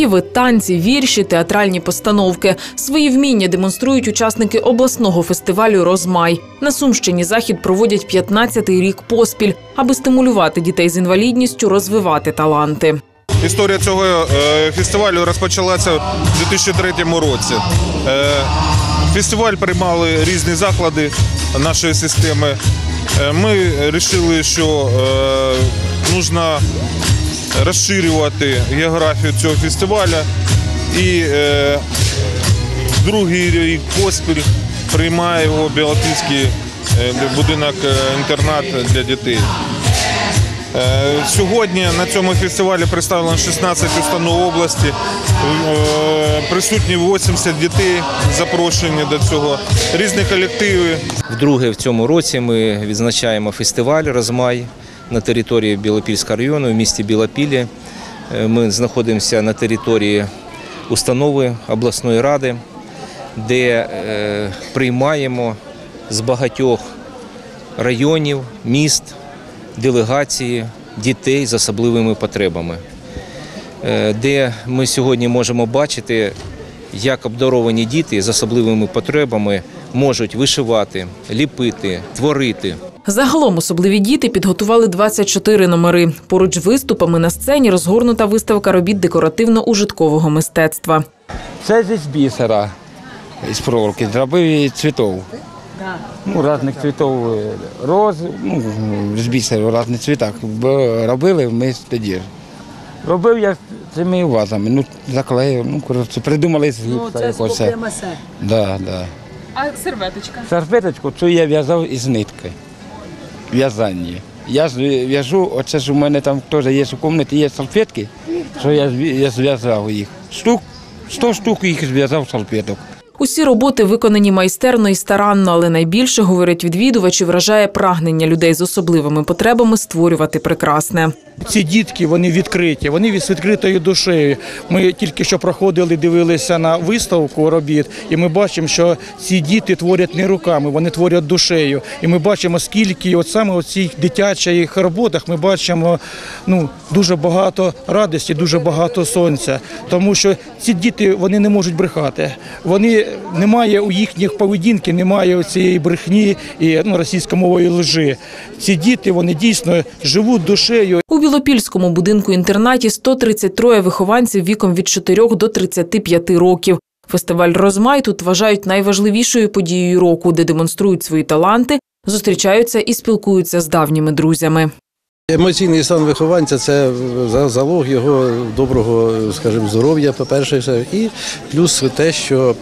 Співи, танці, вірші, театральні постановки. Свої вміння демонструють учасники обласного фестивалю Розмай. На Сумщині захід проводять 15-й рік поспіль, аби стимулювати дітей з інвалідністю, розвивати таланти. Історія цього е, фестивалю розпочалася у 2003 році. Е, Фестиваль приймали різні заклади нашої системи. Е, Ми вирішили, що потрібно розширювати географію цього фестивалю. І е, другий рік поспіль приймає його Білопільський е, будинок е, інтернат для дітей. Е, Сьогодні на цьому фестивалі представлено 16 установ області. Присутні 80 дітей, запрошені до цього, різні колективи. Вдруге в цьому році ми відзначаємо фестиваль Розмай на території Білопільського району в місті Білопілі. Е, Ми знаходимося на території установи обласної ради, де е, приймаємо з багатьох районів, міст, делегації дітей з особливими потребами, Е, де ми сьогодні можемо бачити, як обдаровані діти з особливими потребами можуть вишивати, ліпити, творити. Загалом особливі діти підготували 24 номери. Поруч з виступами на сцені розгорнута виставка робіт декоративно-ужиткового мистецтва. Це зі з бісера, з проволоки, зробив і цвітов. Ну, різних цвітов, е, роз, ну, з бісера в різних цвітах. Робили ми тоді. Робив я цими вазами, ну, заклеїв, ну, коротше, придумали з гіпса якось. Да, да. А серветочка? Серветочку цю я в'язав із нитки. В'язання. Я в'яжу, оце ж у мене там теж є у кімнаті, є салфетки, що я, я зв'язав їх. Штук, 100 штук їх зв'язав салфеток. Усі роботи виконані майстерно і старанно, але найбільше, говорять відвідувачі, вражає прагнення людей з особливими потребами створювати прекрасне. Ці дітки вони відкриті, вони з відкритою душею. Ми тільки що проходили, дивилися на виставку робіт, і ми бачимо, що ці діти творять не руками, вони творять душею. І ми бачимо, скільки от саме у цих дитячих роботах ми бачимо ну, дуже багато радості, дуже багато сонця. Тому що ці діти вони не можуть брехати. Вони немає у їхніх поведінки, немає цієї брехні і ну, російськомової лжи. Ці діти вони дійсно живуть душею. Білопільському будинку-інтернаті 133 вихованців віком від 4 до 35 років. Фестиваль Розмай тут вважають найважливішою подією року, де демонструють свої таланти, зустрічаються і спілкуються з давніми друзями. Емоційний стан вихованця це за- залог його доброго, скажімо, здоров'я, по-перше, і плюс те, що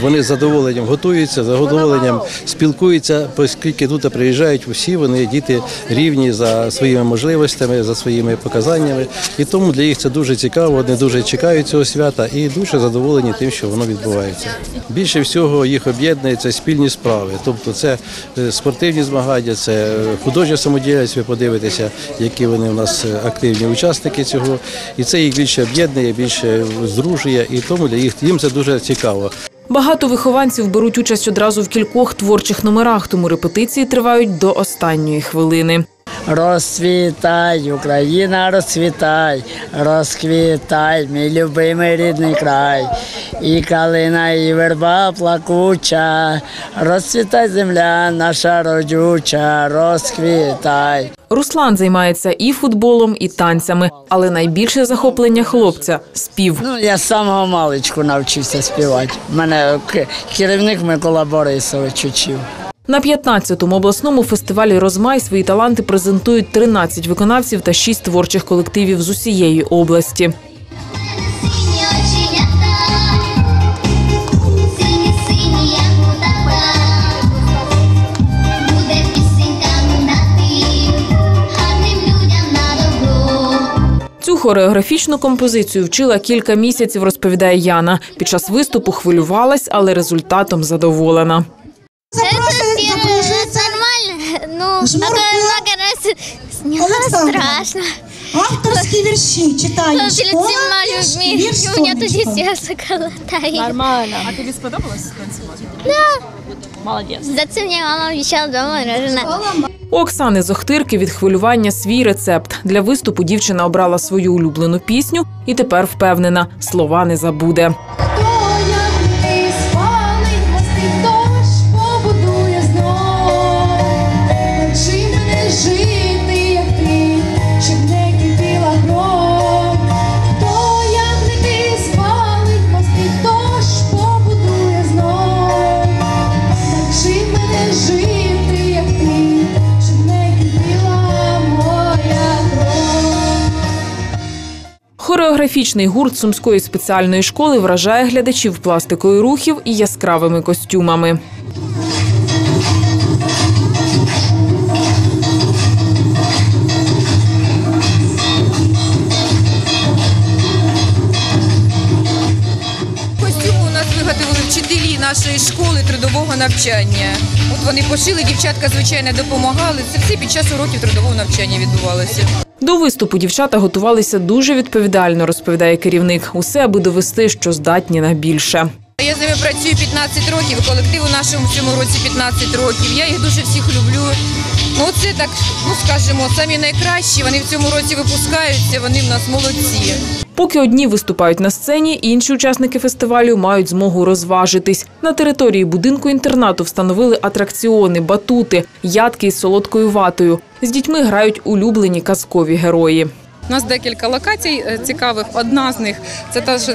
вони з задоволенням готуються, з задоволенням спілкуються, оскільки тут приїжджають усі, вони діти рівні за своїми можливостями, за своїми показаннями. І тому для їх це дуже цікаво, вони дуже чекають цього свята і дуже задоволені тим, що воно відбувається. Більше всього їх об'єднує це спільні справи, тобто це е, спортивні змагання, це е, художня самодіяльність, ви подивитеся, які вони у нас е, активні учасники цього. І це їх більше об'єднує, більше здружує, і тому для їх їм це дуже цікаво. Багато вихованців беруть участь одразу в кількох творчих номерах, тому репетиції тривають до останньої хвилини. Розцвітай, Україна, розцвітай, розквітай, мій любимий рідний край, і калина, і верба плакуча, розцвітай земля, наша родюча, розквітай. Руслан займається і футболом, і танцями, але найбільше захоплення хлопця спів. Ну, я з самого маличку навчився співати. Мене керівник Микола Борисович учив. На 15-му обласному фестивалі Розмай свої таланти презентують 13 виконавців та 6 творчих колективів з усієї області. Хореографічну композицію вчила кілька місяців, розповідає Яна. Під час виступу хвилювалась, але результатом задоволена. Первый нормально, ну, раз страшно. Авторські вірші читаєш. У меня тут сонечко. сердце. Нормально. А тобі сподобалось танцювати? Да. Молодець. Зато мне мама обещала дома. У Оксани Зохтирки від хвилювання свій рецепт. Для виступу дівчина обрала свою улюблену пісню і тепер впевнена, слова не забуде. Хореографічний гурт сумської спеціальної школи вражає глядачів пластикою рухів і яскравими костюмами. Костюми у нас виготовили вчителі нашої школи трудового навчання. От вони пошили, дівчатка, звичайно, допомагали. Це все під час уроків трудового навчання відбувалося. До виступу дівчата готувалися дуже відповідально, розповідає керівник. Усе аби довести, що здатні на більше. Я з ними працюю 15 років, колективу нашому в цьому році 15 років. Я їх дуже всіх люблю. Ну це так, ну скажімо, самі найкращі. Вони в цьому році випускаються, вони в нас молодці. Поки одні виступають на сцені, інші учасники фестивалю мають змогу розважитись. На території будинку інтернату встановили атракціони, батути, ядки із солодкою ватою. З дітьми грають улюблені казкові герої. У нас декілька локацій е, цікавих. Одна з них це та що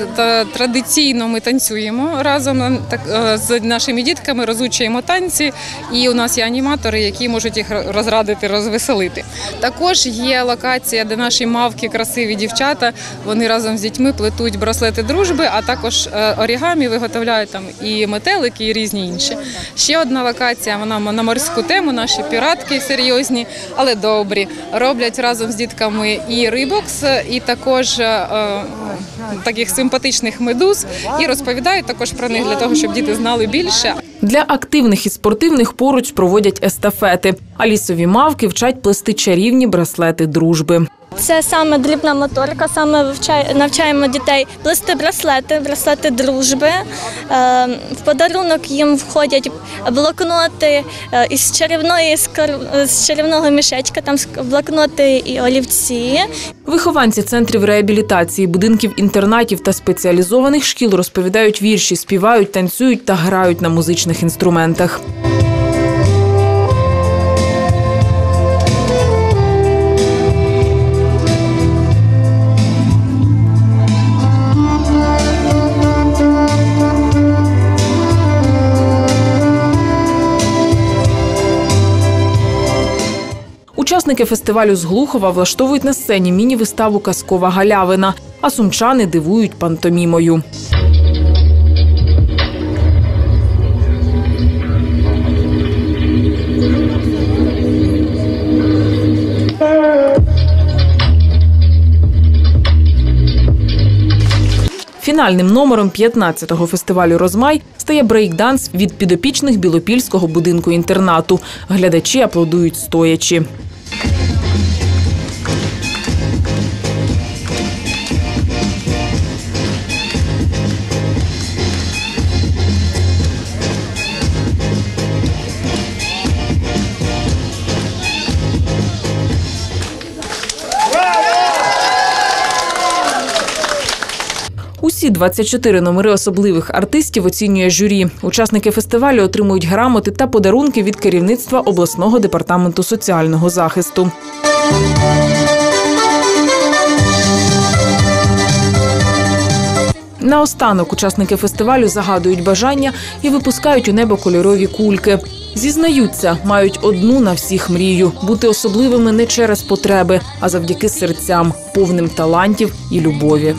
традиційно ми танцюємо разом е, е, з нашими дітками, розучуємо танці, і у нас є аніматори, які можуть їх розрадити, розвеселити. Також є локація, де наші мавки, красиві дівчата, вони разом з дітьми плетуть браслети дружби, а також орігамі виготовляють там і метелики, і різні інші. Ще одна локація, вона на морську тему. Наші піратки серйозні, але добрі. Роблять разом з дітками і рибокс, і також е, е, таких симпатичних медуз, і розповідають також про них для того, щоб діти знали більше. Для активних і спортивних поруч проводять естафети, а лісові мавки вчать плести чарівні браслети дружби. Це саме дрібна моторика, саме навчаємо дітей плести браслети, браслети дружби. Е, В подарунок їм входять блокноти е, із чарівної з чарівного мішечка, там блокноти і олівці. Вихованці центрів реабілітації, будинків інтернатів та спеціалізованих шкіл розповідають вірші, співають, танцюють та грають на музичних інструментах. Учасники фестивалю з Глухова влаштовують на сцені міні-виставу Казкова галявина, а сумчани дивують пантомімою. Фінальним номером 15-го фестивалю Розмай стає брейкданс від підопічних білопільського будинку інтернату. Глядачі аплодують стоячи. Усі 24 номери особливих артистів оцінює журі. Учасники фестивалю отримують грамоти та подарунки від керівництва обласного департаменту соціального захисту. Наостанок учасники фестивалю загадують бажання і випускають у небо кольорові кульки. Зізнаються, мають одну на всіх мрію бути особливими не через потреби, а завдяки серцям, повним талантів і любові.